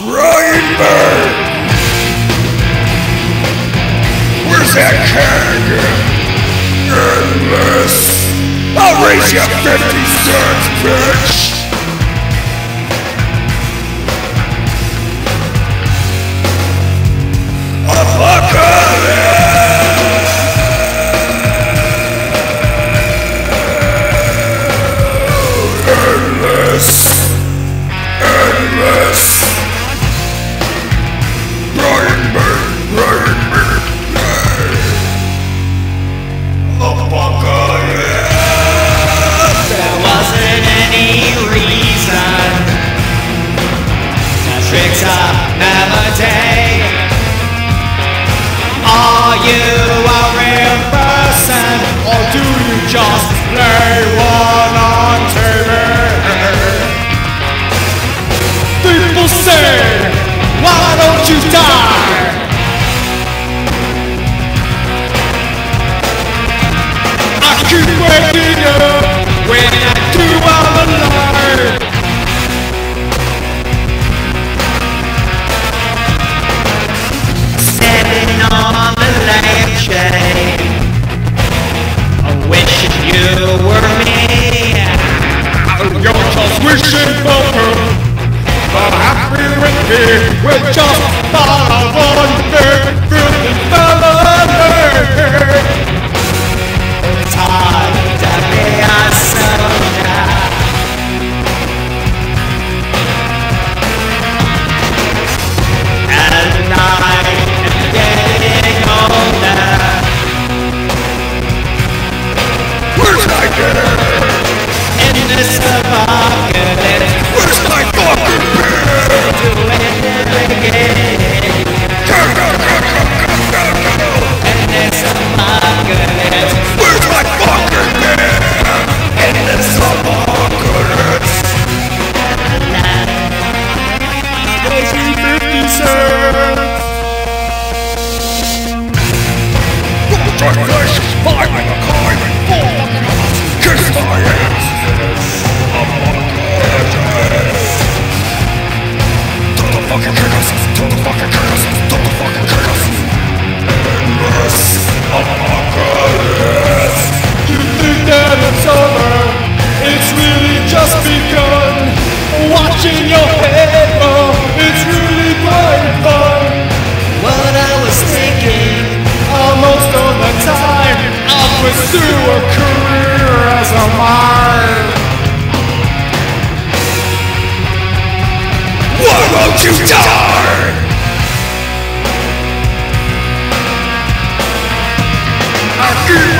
Ryan Bird! Where's that candy? Endless! I'll raise you 50 cents, bitch! They discover. Where's my fucking beer? pursue a career as a mine. Why won't you die? I